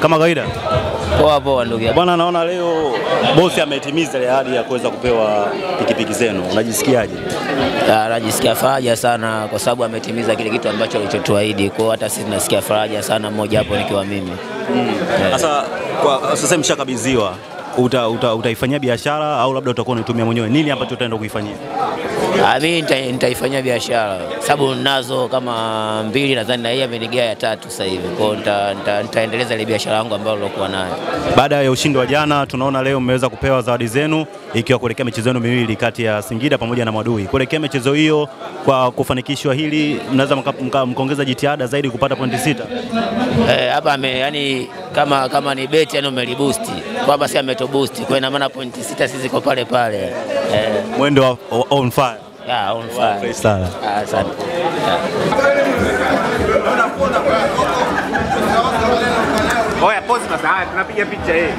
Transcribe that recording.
Kama kawaida. Poa poa ndugu yangu. Bwana, naona leo bosi ametimiza ile ahadi ya kuweza kupewa pikipiki zenu, unajisikiaje? Ah, Najisikia faraja sana kwa sababu ametimiza kile kitu ambacho alichotuahidi. Kwa hiyo hata sisi tunasikia faraja sana, mmoja hapo nikiwa mimi. Sasa kwa sasa mshakabidhiwa, uta, uta, utaifanyia biashara au labda utakuwa unaitumia mwenyewe? Nini ambacho utaenda kuifanyia? Ah, mimi nita- nitaifanyia biashara sababu nazo kama mbili nadhani, na hii amenigea ya tatu sasa hivi. kwao nitaendeleza ile biashara yangu ambayo nilokuwa nayo. Baada ya ushindi wa jana, tunaona leo mmeweza kupewa zawadi zenu ikiwa kuelekea michezo yenu miwili kati ya Singida pamoja na Mwadui. Kuelekea michezo hiyo, kwa kufanikishwa hili, mnaweza mka- mka- mkaongeza jitihada zaidi kupata pointi sita. Eh, hapa eh, yani kama kama ni beti yani umelibusti kwamba si ametoboost kwa ina maana pointi sita sisi ziko pale pale. Eh, Mwendo wa on fire. yeah, on fire. Sana. Asante. Oya, pause sasa. Haya, tunapiga picha hii.